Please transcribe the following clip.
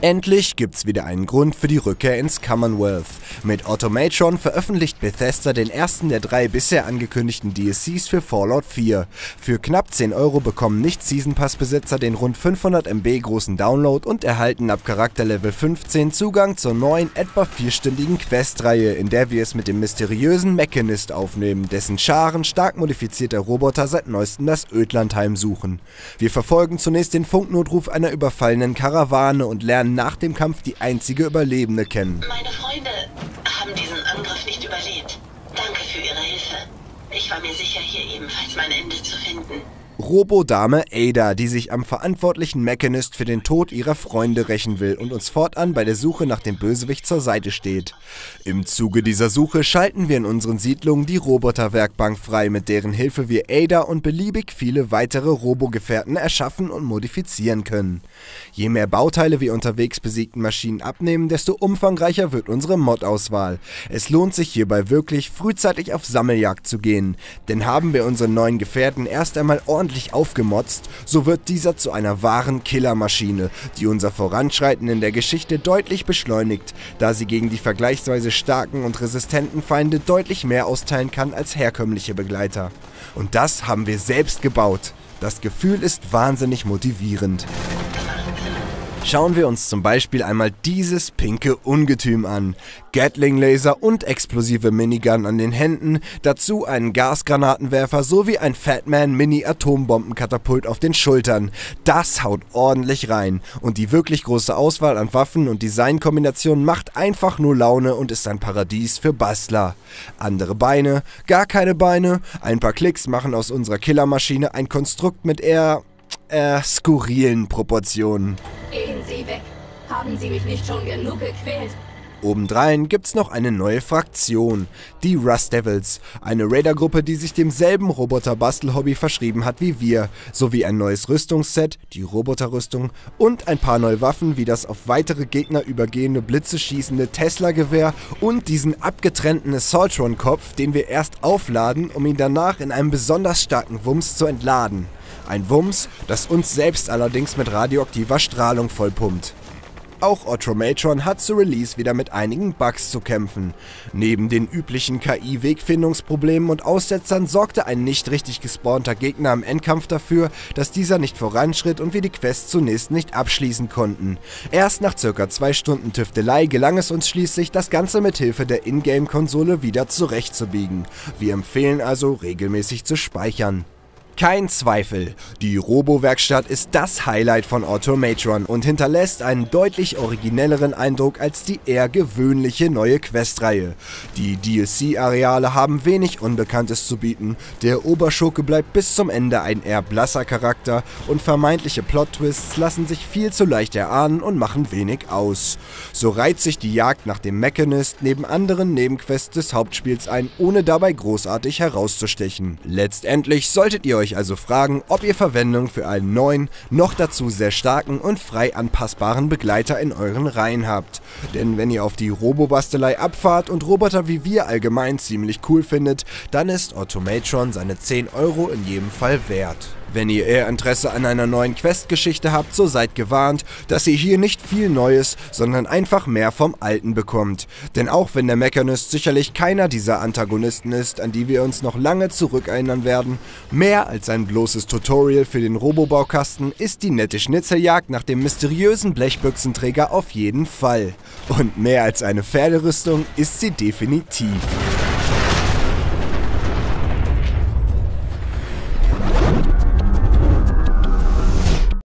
Endlich gibt's wieder einen Grund für die Rückkehr ins Commonwealth. Mit Automatron veröffentlicht Bethesda den ersten der drei bisher angekündigten DLCs für Fallout 4. Für knapp 10 Euro bekommen Nicht-Season Pass-Besitzer den rund 500 MB großen Download und erhalten ab Charakterlevel 15 Zugang zur neuen, etwa vierstündigen Questreihe, in der wir es mit dem mysteriösen Mechanist aufnehmen, dessen Scharen stark modifizierter Roboter seit neuestem das Ödland heimsuchen. Wir verfolgen zunächst den Funknotruf einer überfallenen Karawane und lernen lernen nach dem Kampf die einzige Überlebende kennen. Meine Ich war mir sicher, hier ebenfalls mein Ende zu finden. Robodame Ada, die sich am verantwortlichen Mechanist für den Tod ihrer Freunde rächen will und uns fortan bei der Suche nach dem Bösewicht zur Seite steht. Im Zuge dieser Suche schalten wir in unseren Siedlungen die Roboterwerkbank frei, mit deren Hilfe wir Ada und beliebig viele weitere Robogefährten erschaffen und modifizieren können. Je mehr Bauteile wir unterwegs besiegten Maschinen abnehmen, desto umfangreicher wird unsere Mod-Auswahl. Es lohnt sich hierbei wirklich, frühzeitig auf Sammeljagd zu gehen, denn haben wir unseren neuen Gefährten erst einmal ordentlich ordentlich aufgemotzt, so wird dieser zu einer wahren Killermaschine, die unser Voranschreiten in der Geschichte deutlich beschleunigt, da sie gegen die vergleichsweise starken und resistenten Feinde deutlich mehr austeilen kann als herkömmliche Begleiter. Und das haben wir selbst gebaut. Das Gefühl ist wahnsinnig motivierend. Schauen wir uns zum Beispiel einmal dieses pinke Ungetüm an. Gatling-Laser und explosive Minigun an den Händen, dazu einen Gasgranatenwerfer sowie ein Fatman Mini-Atombombenkatapult auf den Schultern. Das haut ordentlich rein. Und die wirklich große Auswahl an Waffen und Designkombinationen macht einfach nur Laune und ist ein Paradies für Bastler. Andere Beine, gar keine Beine, ein paar Klicks machen aus unserer Killermaschine ein Konstrukt mit eher äh, skurrilen Proportionen. Haben Sie mich nicht schon genug gequält? Obendrein gibt's noch eine neue Fraktion, die Rust Devils, eine Raider-Gruppe, die sich demselben Roboter-Bastel-Hobby verschrieben hat wie wir, sowie ein neues Rüstungsset, die Roboterrüstung, und ein paar neue Waffen wie das auf weitere Gegner übergehende Blitze schießende Tesla-Gewehr und diesen abgetrennten Assaultron-Kopf, den wir erst aufladen, um ihn danach in einem besonders starken Wumms zu entladen. Ein Wumms, das uns selbst allerdings mit radioaktiver Strahlung vollpumpt. Auch Automatron hat zu Release wieder mit einigen Bugs zu kämpfen. Neben den üblichen KI-Wegfindungsproblemen und Aussetzern sorgte ein nicht richtig gespawnter Gegner im Endkampf dafür, dass dieser nicht voranschritt und wir die Quest zunächst nicht abschließen konnten. Erst nach circa zwei Stunden Tüftelei gelang es uns schließlich, das Ganze mit Hilfe der Ingame-Konsole wieder zurechtzubiegen. Wir empfehlen also regelmäßig zu speichern. Kein Zweifel, die Robo-Werkstatt ist das Highlight von Automatron und hinterlässt einen deutlich originelleren Eindruck als die eher gewöhnliche neue Questreihe. Die DLC-Areale haben wenig Unbekanntes zu bieten, der Oberschurke bleibt bis zum Ende ein eher blasser Charakter und vermeintliche Plot-Twists lassen sich viel zu leicht erahnen und machen wenig aus. So reiht sich die Jagd nach dem Mechanist neben anderen Nebenquests des Hauptspiels ein, ohne dabei großartig herauszustechen. Letztendlich solltet ihr euch euch also fragen, ob ihr Verwendung für einen neuen, noch dazu sehr starken und frei anpassbaren Begleiter in euren Reihen habt. Denn wenn ihr auf die Robobastelei abfahrt und Roboter wie wir allgemein ziemlich cool findet, dann ist Automatron seine 10 Euro in jedem Fall wert. Wenn ihr eher Interesse an einer neuen Quest-Geschichte habt, so seid gewarnt, dass ihr hier nicht viel Neues, sondern einfach mehr vom Alten bekommt. Denn auch wenn der Mechanist sicherlich keiner dieser Antagonisten ist, an die wir uns noch lange zurückerinnern werden, mehr als ein bloßes Tutorial für den Robobaukasten ist die nette Schnitzeljagd nach dem mysteriösen Blechbüchsenträger auf jeden Fall. Und mehr als eine Pferderüstung ist sie definitiv.